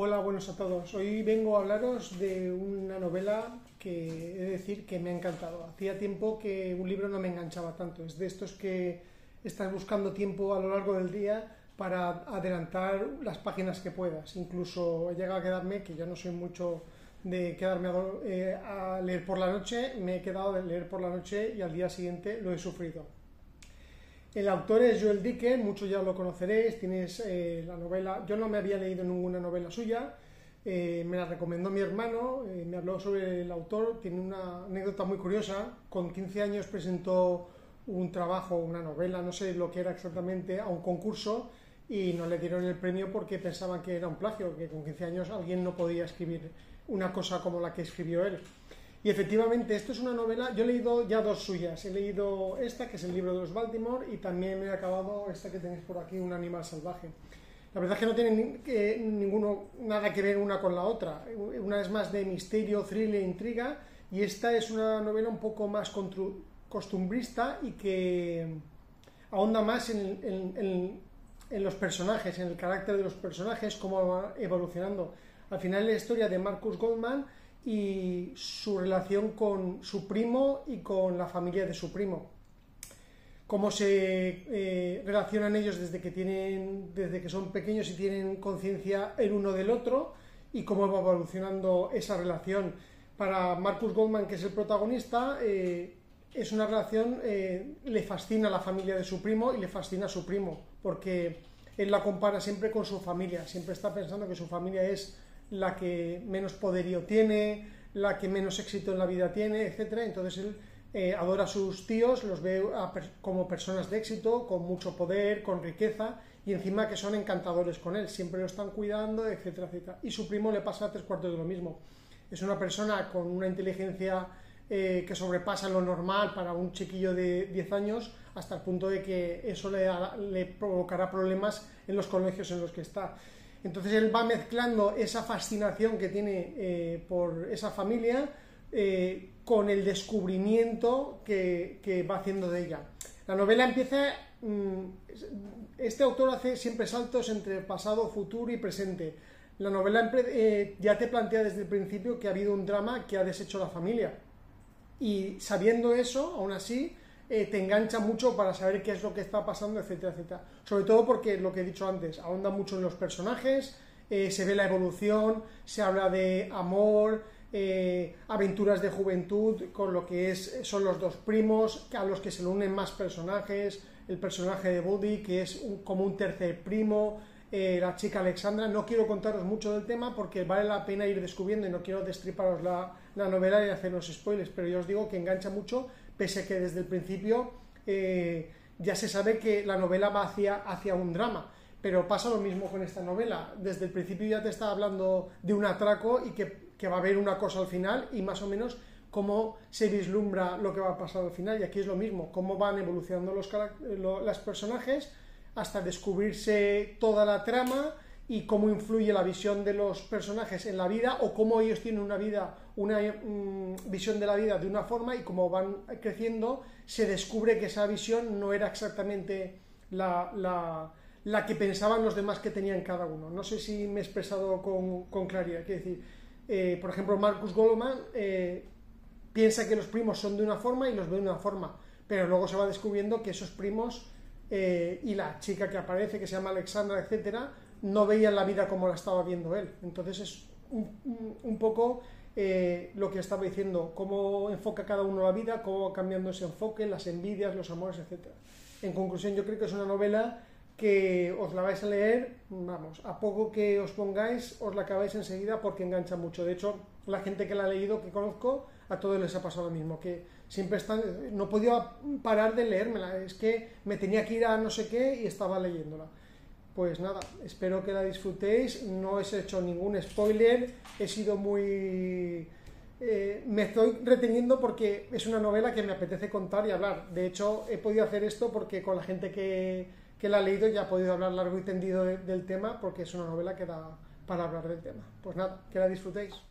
Hola, buenos a todos. Hoy vengo a hablaros de una novela que he de decir que me ha encantado. Hacía tiempo que un libro no me enganchaba tanto. Es de estos que estás buscando tiempo a lo largo del día para adelantar las páginas que puedas. Incluso he llegado a quedarme, que ya no soy mucho de quedarme a, eh, a leer por la noche, me he quedado de leer por la noche y al día siguiente lo he sufrido. El autor es Joel Dicker, muchos ya lo conoceréis, tienes eh, la novela, yo no me había leído ninguna novela suya, eh, me la recomendó mi hermano, eh, me habló sobre el autor, tiene una anécdota muy curiosa, con 15 años presentó un trabajo, una novela, no sé lo que era exactamente, a un concurso y no le dieron el premio porque pensaban que era un plagio, que con 15 años alguien no podía escribir una cosa como la que escribió él. Y efectivamente, esto es una novela, yo he leído ya dos suyas, he leído esta, que es el libro de los Baltimore, y también he acabado esta que tenéis por aquí, Un animal salvaje. La verdad es que no tienen ninguno, nada que ver una con la otra. Una es más de misterio, thriller, intriga, y esta es una novela un poco más costumbrista y que ahonda más en, en los personajes, en el carácter de los personajes, cómo van evolucionando. Al final la historia de Marcus Goldman y su relación con su primo y con la familia de su primo. Cómo se eh, relacionan ellos desde que, tienen, desde que son pequeños y tienen conciencia el uno del otro y cómo va evolucionando esa relación. Para Marcus Goldman, que es el protagonista, eh, es una relación, eh, le fascina la familia de su primo y le fascina a su primo, porque él la compara siempre con su familia, siempre está pensando que su familia es la que menos poderío tiene, la que menos éxito en la vida tiene, etcétera. Entonces él eh, adora a sus tíos, los ve como personas de éxito, con mucho poder, con riqueza y encima que son encantadores con él, siempre lo están cuidando, etcétera, etcétera. Y su primo le pasa tres cuartos de lo mismo. Es una persona con una inteligencia eh, que sobrepasa lo normal para un chiquillo de 10 años, hasta el punto de que eso le, le provocará problemas en los colegios en los que está. Entonces él va mezclando esa fascinación que tiene eh, por esa familia eh, con el descubrimiento que, va haciendo de ella. La novela empieza, mm, este autor hace siempre saltos entre pasado, futuro y presente. La novela eh, ya te plantea desde el principio que ha habido un drama que ha deshecho la familia. Y sabiendo eso, aún así, eh, te engancha mucho para saber qué es lo que está pasando, etcétera, etcétera. Sobre todo porque lo que he dicho antes, ahonda mucho en los personajes, eh, se ve la evolución, se habla de amor, eh, aventuras de juventud, con lo que es, son los dos primos, a los que se le unen más personajes, el personaje de Buddy, que es como un tercer primo, la chica Alexandra. No quiero contaros mucho del tema porque vale la pena ir descubriendo y no quiero destriparos la, la novela y hacer los spoilers, pero yo os digo que engancha mucho pese a que desde el principio eh, ya se sabe que la novela va hacia, hacia un drama. Pero pasa lo mismo con esta novela. Desde el principio ya te está hablando de un atraco y que, va a haber una cosa al final y más o menos cómo se vislumbra lo que va a pasar al final. Y aquí es lo mismo, cómo van evolucionando los, los personajes hasta descubrirse toda la trama y cómo influye la visión de los personajes en la vida o cómo ellos tienen una vida, una mm, visión de la vida de una forma y cómo van creciendo se descubre que esa visión no era exactamente la, la, que pensaban los demás que tenían cada uno. No sé si me he expresado con, con claridad. Quiero decir, eh, por ejemplo, Marcus Goldman eh, piensa que los primos son de una forma y los ve de una forma, pero luego se va descubriendo que esos primos eh, y la chica que aparece, que se llama Alexandra, etcétera, no veían la vida como la estaba viendo él. Entonces es un, poco eh, lo que estaba diciendo, cómo enfoca cada uno la vida, cómo va cambiando ese enfoque, las envidias, los amores, etc. En conclusión, yo creo que es una novela que os la vais a leer, vamos, a poco que os pongáis, os la acabáis enseguida porque engancha mucho. De hecho, la gente que la ha leído, que conozco, a todos les ha pasado lo mismo, que siempre están, no podía parar de leérmela, es que me tenía que ir a no sé qué y estaba leyéndola. Pues nada, espero que la disfrutéis. No os he hecho ningún spoiler. He sido muy... Eh, me estoy reteniendo porque es una novela que me apetece contar y hablar. De hecho, he podido hacer esto porque con la gente que, la ha leído ya he podido hablar largo y tendido del tema porque es una novela que da para hablar del tema. Pues nada, que la disfrutéis.